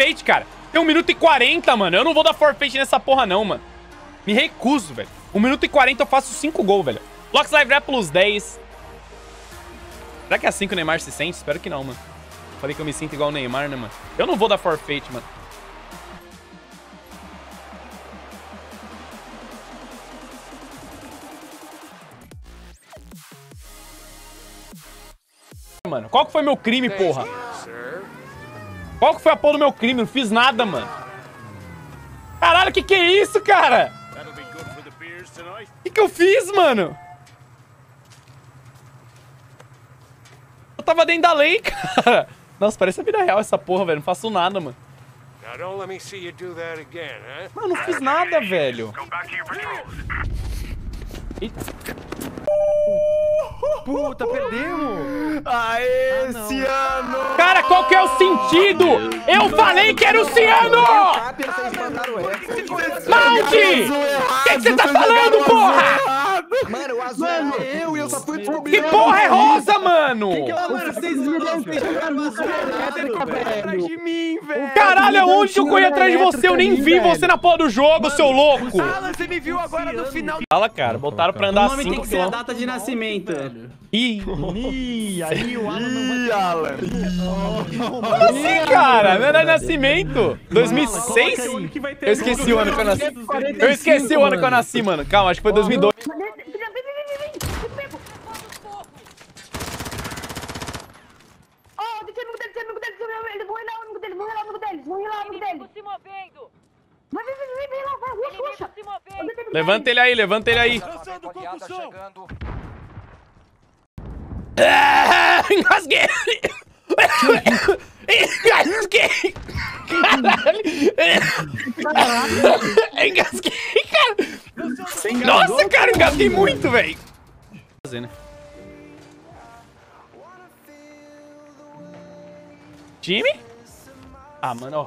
forfeit, cara. Tem 1 minuto e 40, mano. Eu não vou dar forfeit nessa porra, não, mano. Me recuso, velho. 1 minuto e 40 eu faço 5 gols, velho. Locks Live Rap plus 10. Será que é assim que o Neymar se sente? Espero que não, mano. Falei que eu me sinto igual o Neymar, né, mano? Eu não vou dar forfeit, mano. Mano, qual que foi meu crime, porra? Qual que foi a porra do meu crime? Não fiz nada, mano. Caralho, que que é isso, cara? Que que eu fiz, mano? Eu tava dentro da lei, cara. Nossa, parece a vida real essa porra, velho. Não faço nada, mano. Mano, não fiz nada, velho. Eita. Puta, perdemos! Aê, ah, Ciano! Cara, qual que é o sentido? Eu falei que era o Ciano! Maldi! O que você tá falando, porra? Mano, o azul mano, é eu e eu só fui pro Que porra é rosa, mano? Que que é mano, vocês jogaram atrás de mim, velho. Caralho, onde eu corri atrás de você? Eu nem vi você na porra do jogo, seu louco. Alan, você me viu agora no final. Fala, cara, botaram pra andar assim. O nome tem que ser a data de nascimento. Ih, Ih, aí o Alan não vai Alan. Como assim, cara? Não era nascimento? 2006? Eu esqueci o ano que eu nasci. Eu esqueci o ano que eu nasci, mano. Calma, acho que foi 2002. Levanta ele aí, levanta ele aí. Ah, engasguei! Engasguei! Caralho! Engasguei, cara! Nossa, cara, engasguei muito, velho! Time? Ah, mano, ó.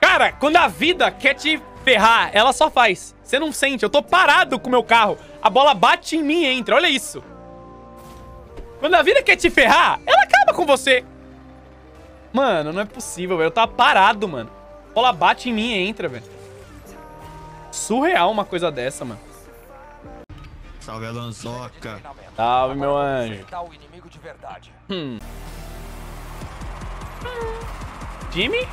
Cara, quando a vida quer te ferrar, ela só faz. Você não sente. Eu tô parado com o meu carro. A bola bate em mim e entra. Olha isso. Quando a vida quer te ferrar, ela acaba com você. Mano, não é possível, velho. Eu tava parado, mano. A bola bate em mim e entra, velho. Surreal uma coisa dessa, mano. Salve, Alonsoca. Salve, meu anjo. Hum. Jimmy?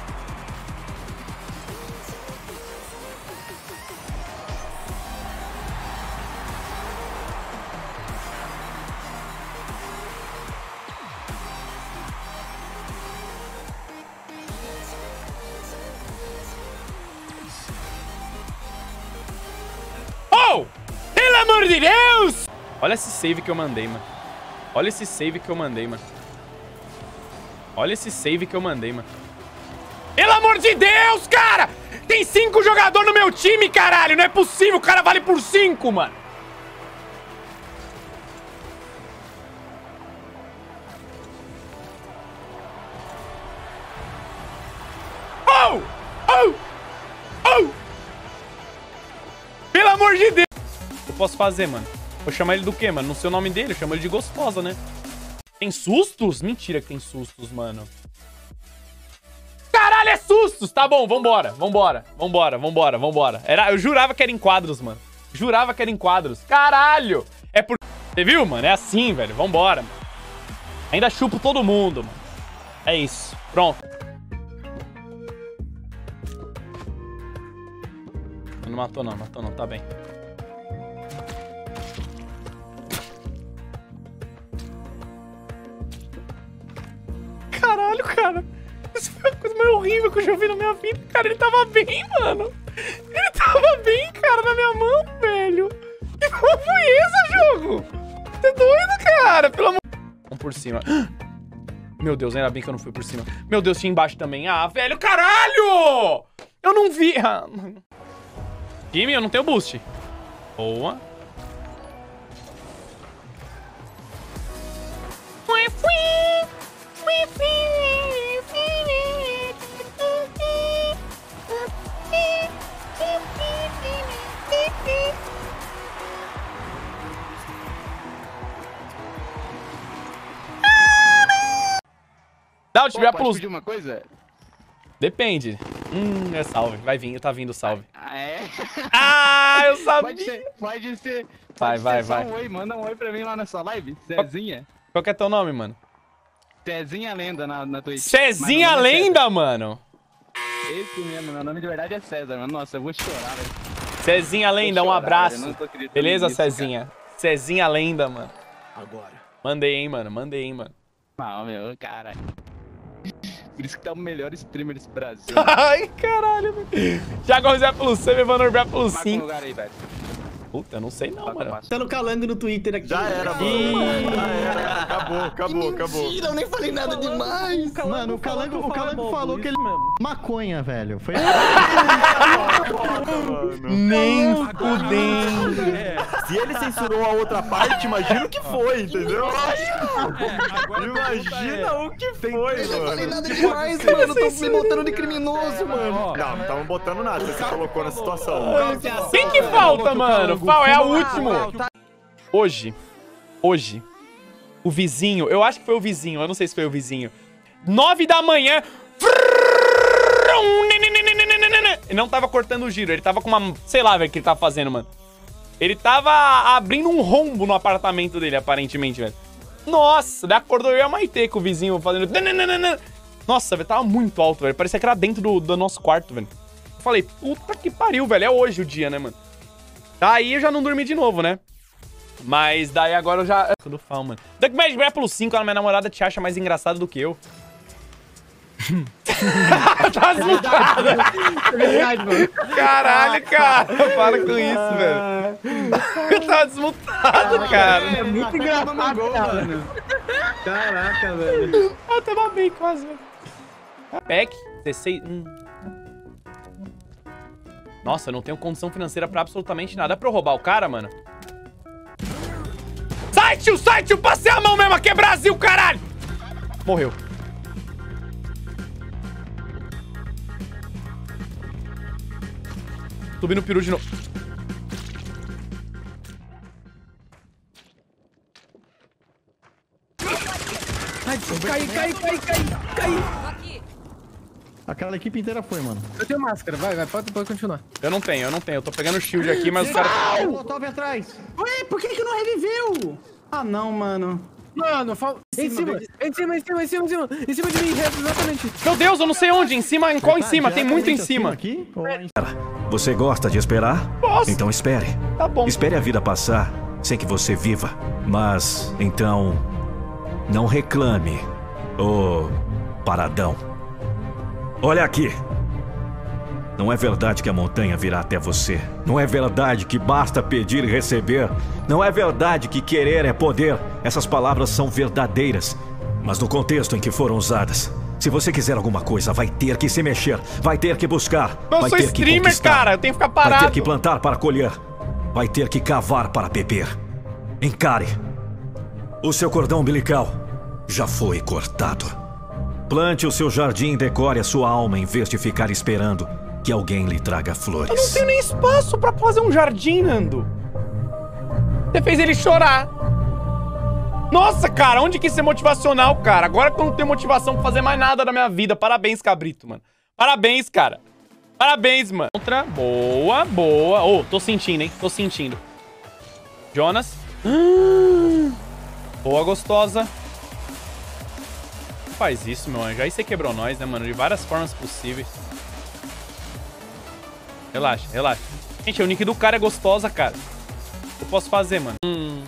Amor de Deus! Olha esse save que eu mandei, mano. Olha esse save que eu mandei, mano. Olha esse save que eu mandei, mano. Pelo amor de Deus, cara! Tem cinco jogadores no meu time, caralho! Não é possível, o cara vale por cinco, mano. Oh! Oh! Oh! Pelo amor de Deus! Posso fazer, mano? Vou chamar ele do quê, mano? Não sei o nome dele, eu chamo ele de gostosa, né? Tem sustos? Mentira que tem sustos, mano. Caralho, é sustos! Tá bom, vambora, vambora, vambora, vambora, vambora. Era, eu jurava que era em quadros, mano. Jurava que era em quadros. Caralho! É por... Você viu, mano? É assim, velho. Vambora, mano. Ainda chupo todo mundo, mano. É isso. Pronto. Não matou não, matou não. Tá bem. Horrível que eu já vi na minha vida. Cara, ele tava bem, mano. Ele tava bem, cara, na minha mão, velho. Que porra foi esse, jogo? Você é doido, cara? Pelo amor... Vamos por cima. Meu Deus, ainda bem que eu não fui por cima. Meu Deus, tinha embaixo também. Ah, velho, caralho! Eu não vi... Ah, Time, eu não tenho boost. Boa. Se tiver pode plus. pedir uma coisa? Depende. Hum, é salve. Vai vir, tá vindo salve. Ah, é? Ah, eu sabia. Pode ser, pode ser. Vai, pode vai, ser só vai. um oi, manda um oi pra mim lá na sua live. Cezinha. Qual que é teu nome, mano? Cezinha Lenda na, na Twitch. Cezinha é Lenda, mano. César. Esse mesmo, meu nome de verdade é César, mano. Nossa, eu vou chorar, velho. Cezinha Lenda, um chorar, abraço. tô acreditando Beleza, Cezinha? Cezinha Lenda, mano. Agora. Mandei, hein, mano. Mandei, hein, mano. Não, meu, caralho. Por isso que tá o melhor streamer desse Brasil. Ai, caralho, velho. Thiago José Evandro Bé plus Marca um 5. lugar aí, velho. Puta, eu não sei não, mano. Tá no calango no Twitter aqui. Já era, mano. Ih. Já era. Acabou, acabou, acabou. eu nem falei nada demais. Mano, o Calango, o Calango falou que ele... Maconha, velho. Foi... Nem fudendo. Se ele censurou a outra parte, imagina o que foi, entendeu? Imagina o que foi, mano. nada demais, mano. Tô me botando de criminoso, mano. Não, não tava botando nada, você se colocou na situação. Quem que falta, mano? Qual é o último? Hoje, hoje, o vizinho, eu acho que foi o vizinho, eu não sei se foi o vizinho. Nove da manhã. Ele não tava cortando o giro, ele tava com uma. Sei lá, velho, o que ele tava fazendo, mano. Ele tava abrindo um rombo no apartamento dele, aparentemente, velho. Nossa, daí acordou eu e a Maitê com o vizinho fazendo. Nossa, velho, tava muito alto, velho. Parecia que era dentro do, do nosso quarto, velho. Eu falei, puta que pariu, velho. É hoje o dia, né, mano? Daí eu já não dormi de novo, né? Mas daí agora eu já. Tudo fal, mano. Duck Magic Grapple 5, a minha namorada te acha mais engraçado do que eu. Tá desmutado. É verdade, mano. Caralho, cara. Para com isso, velho. tá desmutado, cara. É muito engraçado, mano. Caraca, velho. Ah, até babei quase, velho. Pack, 16. Hum. Nossa, eu não tenho condição financeira pra absolutamente nada. É pra eu roubar o cara, mano? Sai, tio, sai, tio! Passei a mão mesmo, aqui é Brasil, caralho! Morreu. Subi no peru de novo. Cai, cai, cai, cai, cai. Aquela equipe inteira foi, mano. Eu tenho máscara, vai, vai, pode, pode continuar. Eu não tenho, eu não tenho. Eu tô pegando o shield aqui, mas os caras... Molotov atrás. Ué, por que que não reviveu? Ah, não, mano. Mano, fal... em cima, em cima, em cima, em cima, em cima, em cima de mim, exatamente. Meu Deus, eu não sei onde. Em cima, em qual em cima? Tem muito em cima. Aqui, ou em- Você gosta de esperar? Posso. Então espere. Tá bom. Espere a vida passar sem que você viva. Mas, então. Não reclame, ô paradão. Olha aqui. Não é verdade que a montanha virá até você. Não é verdade que basta pedir e receber. Não é verdade que querer é poder. Essas palavras são verdadeiras, mas no contexto em que foram usadas. Se você quiser alguma coisa, vai ter que se mexer, vai ter que buscar, Eu vai sou ter que streamer, conquistar. cara. Eu tenho que ficar Vai ter parado. que plantar para colher. Vai ter que cavar para beber. Encare. O seu cordão umbilical já foi cortado. Plante o seu jardim e decore a sua alma em vez de ficar esperando que alguém lhe traga flores. Eu não tenho nem espaço pra fazer um jardim, Nando. Você fez ele chorar. Nossa, cara, onde que isso é motivacional, cara? Agora que eu não tenho motivação pra fazer mais nada na minha vida. Parabéns, cabrito, mano. Parabéns, cara. Parabéns, mano. Outra. Boa, boa. Ô, tô sentindo, hein? Tô sentindo. Jonas. Hum. Boa, gostosa. Faz isso, meu anjo. Aí você quebrou nós, né, mano? De várias formas possíveis. Relaxa, relaxa. Gente, o nick do cara é gostosa, cara. O que eu posso fazer, mano? Hum.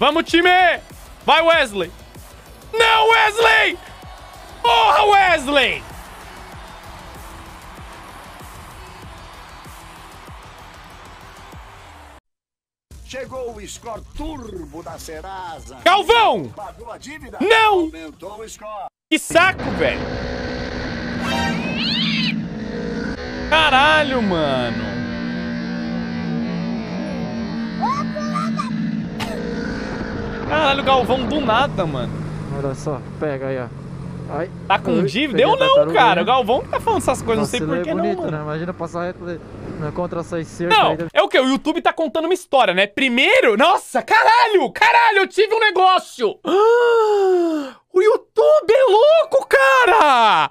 Vamos, time! Vai, Wesley! Não, Wesley! Porra, Wesley! Chegou o score turbo da Serasa. Galvão! Pagou a dívida? Não! Aumentou o score. Que saco, velho! Caralho, mano! Caralho, Galvão do nada, mano. Olha só, pega aí, ó. Ai, Tá com Ui, dívida? Eu não, cara. né? O Galvão que tá falando essas coisas, não sei vacilei por que não, mano. né? Imagina passar reto né, contra essas cercas Não, aí. é o que? O YouTube tá contando uma história, né? Primeiro, nossa, caralho, caralho, eu tive um negócio. Ah, O YouTube é louco, cara!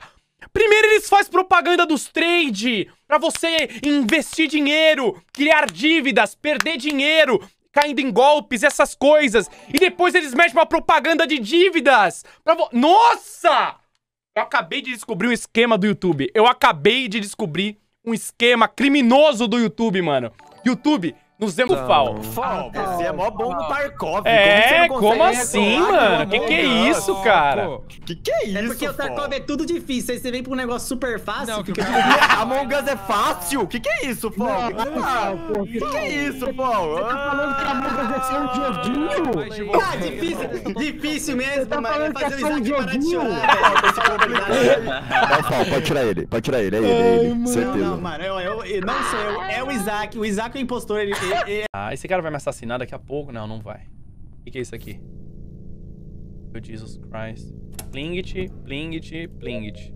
Primeiro eles fazem propaganda dos trade pra você investir dinheiro, criar dívidas, perder dinheiro, caindo em golpes, essas coisas. E depois eles mexem uma propaganda de dívidas. Pra vo... Nossa! Eu acabei de descobrir um esquema do YouTube. Eu acabei de descobrir um esquema criminoso do YouTube, mano. YouTube, nos demos fal. Você é mó bom no Tarkov. É, como, assim, mano? Que que é isso, cara? Que que é isso, É porque o Tarkov é tudo difícil. Aí você vem pra um negócio super fácil. Não, fica... Among Us é fácil? Que que é isso, pô? Que que é isso, pô? Você tá falando que Among Us é ser um joguinho? Ah, difícil, difícil mesmo, mas vai fazer o Isaac parar de chorar. Não, pode tirar ele, pode tirar ele, é ele, é ele, Não, certeza. não, mano, não sou eu, é o Isaac. O Isaac é o impostor, ele, ele- ele- Ah, esse cara vai me assassinar daqui a pouco? Não, não vai. O que, que é isso aqui? Meu Jesus Christ. Plingit, plingit, plingit.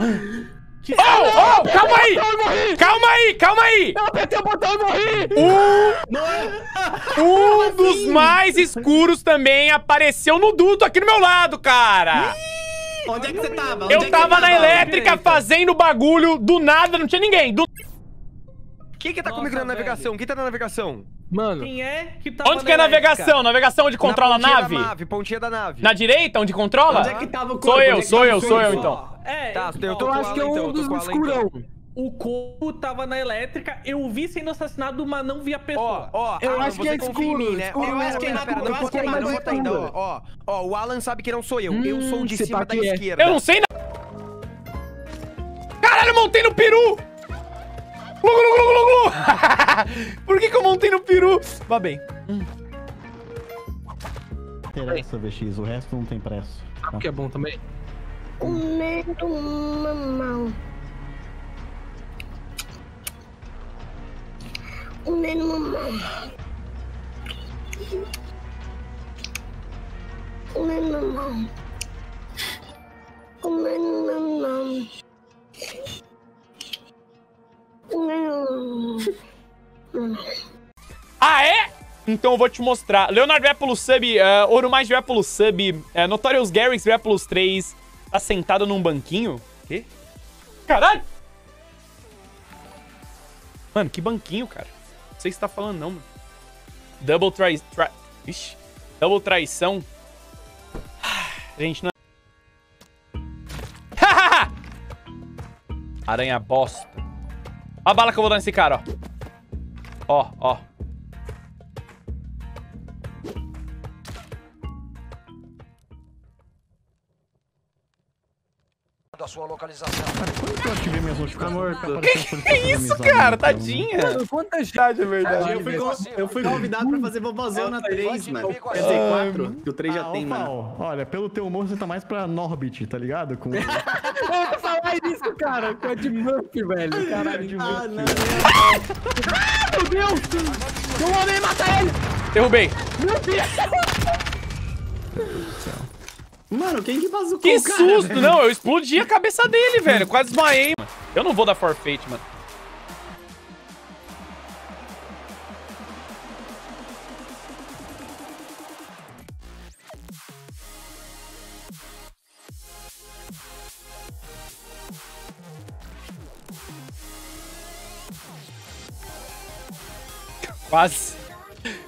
Oh, oh, calma aí! Calma aí, calma aí! Eu apertei o botão e morri! Um, um dos mais escuros também apareceu no duto aqui do meu lado, cara! Onde é que você tava? Onde é Eu que você tava na elétrica fazendo bagulho, do nada, não tinha ninguém. Do... Quem que tá comigo na navegação? Quem tá na navegação? Mano, Quem é que tá Onde que é a navegação? Navegação onde controla a na pontinha nave? Da nave? Pontinha da nave. Na direita, onde controla? Onde é que tava o corpo? Sou é eu, que sou eu, sou eu então. É, tá, eu tô eu com acho que é então, um eu tô dos escurão. então. O corpo tava na elétrica, eu vi sendo assassinado, mas não vi a Ó, pessoa. ó, Eu Alan, acho que é em mim, né? escuro, Ó, eu acho que é na- não eu acho que é na não ainda, ó. Ó, ó, o Alan sabe que não sou eu. Eu sou o de Hum, se cima da é. esquerda. Eu não sei não. Caralho, eu montei no peru! Glu, glu, glu, glu, glu. Por que, que eu montei no peru? Vá bem. Interessa, VX, o resto não tem preço. o que é bom também? Comendo mamão. Comendo mamão. Comendo mamão. Comendo mamão. Então eu vou te mostrar. Leonardo vai pelo sub, uh, Ouro Mais vai pelo sub, uh, Notorious Garrix vai pelos 3. Tá sentado num banquinho? Quê? Caralho! Mano, que banquinho, cara. Não sei que você tá falando, não, mano. Double trai... Tra... Ixi. Double traição. Gente, não é... Aranha bosta. Ó a bala que eu vou dar nesse cara, ó. Ó, ó. Sua localização. Quando que eu ativei minhas notificações? Que que é isso, cara? Tadinha. Mano, quanta gente. Verdade, é verdade. Eu fui, eu fui convidado pra fazer vovozão na 3, mano. Quer dizer, 4, que o 3 já Ah, tem, mano. Olha, pelo teu humor, você tá mais pra Norbit, tá ligado? Com... Eu ia falar isso, cara. Com a de Murphy, velho. Caralho, de Ah, não. Meu Deus! Eu homem matar ele! Derrubei. Meu Deus! Mano, quem que faz o Que cara, susto! velho? Não, eu explodi a cabeça dele, velho. Quase desmaiei, mano. Eu não vou dar forfeit, mano. Quase.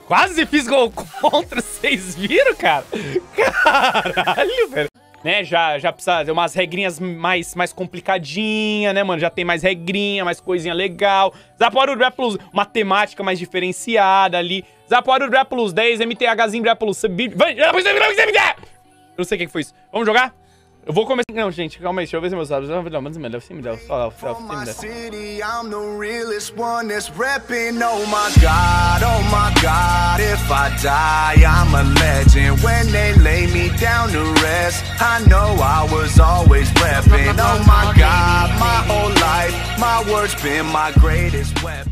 Quase fiz gol contra, vocês viram, cara? Caralho, velho. Né, já, já precisa ter umas regrinhas mais, mais complicadinha, né, mano? Já tem mais regrinha, mais coisinha legal. Zaporu Plus, matemática mais diferenciada ali. Zaporu Plus 10, MTHzinho Plus... Eu não sei o que foi isso. Vamos jogar? Eu vou começar... Não, gente, calma aí. Deixa eu ver se meus dados... Não, não, me dá, me dá. Só, só, você me. City, I'm the realest one that's repping. Oh my god, oh my god. If I die, I'm a legend. When they lay me down to rest, I know I was always repping. Oh my god, my whole life, my words been my greatest weapon.